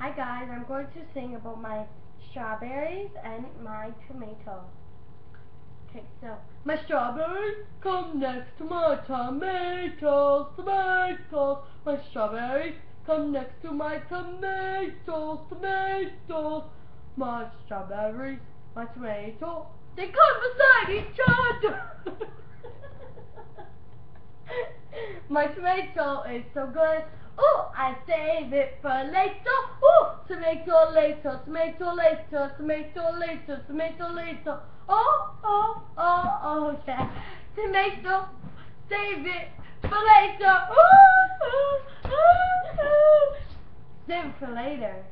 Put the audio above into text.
Hi guys, I'm going to sing about my strawberries and my tomato. Okay, so my strawberries come next to my tomatoes, tomatoes. My strawberries come next to my tomatoes, tomatoes. My strawberries, my tomato, they come beside each other. my tomato is so good. Oh, I save it for later. Oh, tomato later, tomato later, tomato later, tomato later. Oh, oh, oh, oh, yeah. Tomato, save it for later. Ooh, ooh, ooh, ooh. Save it for later.